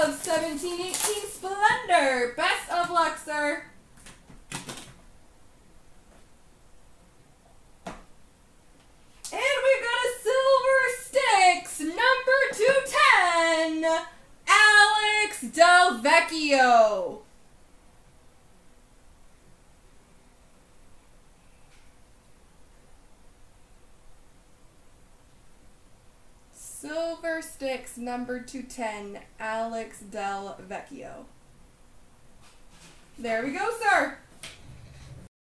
Of 1718 Splendor. Best of luck, sir. And we got a Silver Sticks number 210, Alex Delvecchio. Silver Sticks number 210, Alex Del Vecchio. There we go, sir.